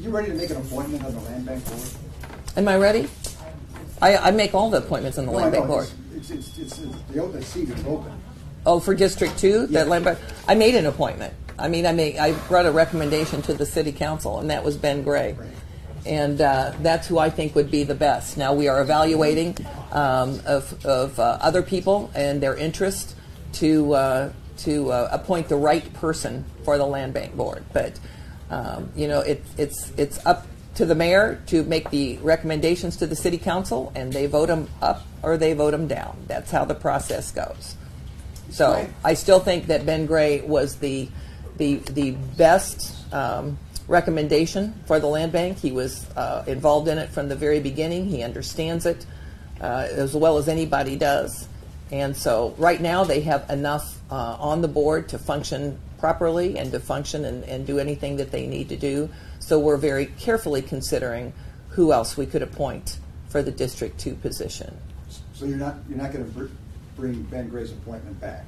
you ready to make an appointment on the land bank board? Am I ready? I, I make all the appointments on the No, I land bank know, board. It's, it's, it's, it's, the open seat is open. Oh, for District Two, Yeah. that land bank, I made an appointment. I mean, I made, I brought a recommendation to the city council, and that was Ben Gray. And uh, that's who I think would be the best. Now, we are evaluating um, of, of uh, other people and their interest to, uh, to uh, appoint the right person for the land bank board. But, um, you know, it, it's, it's up to the mayor to make the recommendations to the city council, and they vote them up or they vote them down. That's how the process goes. So Right. I still think that Ben Gray was the the the best um, recommendation for the land bank. He was uh, involved in it from the very beginning. He understands it uh, as well as anybody does. And so right now they have enough uh, on the board to function properly and to function and, and do anything that they need to do. So we're very carefully considering who else we could appoint for the District Two position. So you're not, you're not gonna br- bring Ben Gray's appointment back?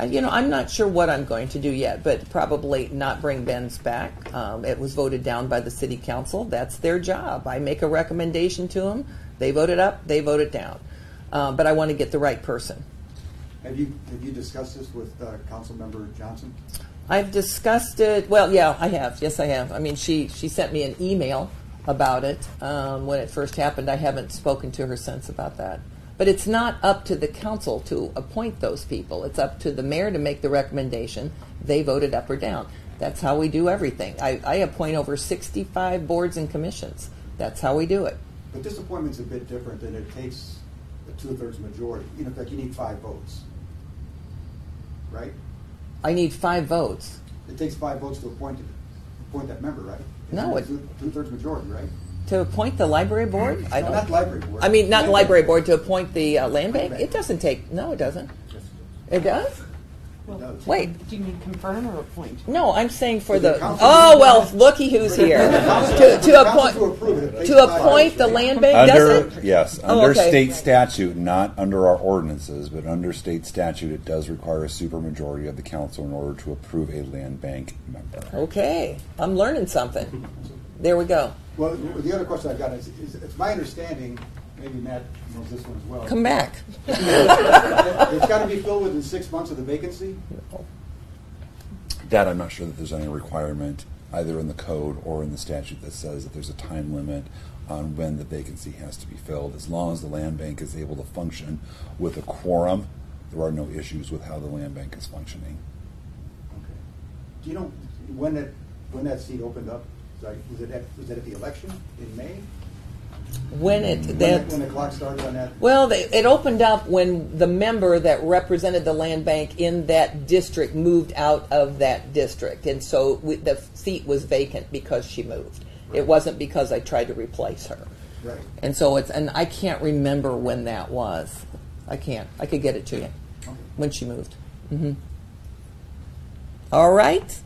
Uh, You know, I'm not sure what I'm going to do yet, but probably not bring Ben's back. Um, it was voted down by the city council. That's their job. I make a recommendation to them. They vote it up, they vote it down. Uh, but I want to get the right person. Have you, have you discussed this with, uh, Councilmember Johnson? I've discussed it. Well, yeah, I have. Yes, I have. I mean, she she sent me an email about it um, when it first happened. I haven't spoken to her since about that. But it's not up to the council to appoint those people. It's up to the mayor to make the recommendation. They vote it up or down. That's how we do everything. I, I appoint over 65 boards and commissions. That's how we do it. But this appointment's a bit different than it takes a two-thirds majority. You know, like you need five votes. Right? I need five votes. It takes five votes to appoint, it- appoint that member, right? No, it- Two- Two-thirds majority, right? To appoint the library board? I don't. not library board. I mean, not the Land library bank. board, to appoint the uh, land bank? Bank. It doesn't take, no, it doesn't. It does? It does. Wait. Do you mean confirm or appoint? No, I'm saying for For the the, oh, well, looky who's here. For the To, for to appoint, to approve it, it takes to five appoint the land bank, does Under, it? yes, Oh, under okay. state statute, not under our ordinances, but under state statute, it does require a supermajority of the council in order to approve a land bank member. Okay, I'm learning something. There we go. Well, the other question I've got is, is, it's my understanding, maybe Matt knows this one as well. Come back. It's gotta be filled within six months of the vacancy? That I'm not sure that there's any requirement either in the code or in the statute that says that there's a time limit on when the vacancy has to be filled. As long as the land bank is able to function with a quorum, there are no issues with how the land bank is functioning. Okay. Do you know when that, when that seat opened up? Was it at, was it at the election in May? When it, When the- When the clock started on that? well, they, it opened up when the member that represented the land bank in that district moved out of that district. And so we, the seat was vacant because she moved. It wasn't because I tried to replace her. Right. And so it's, and I can't remember when that was. I can't. I could get it to you Okay. when she moved. Mm-hmm. All right.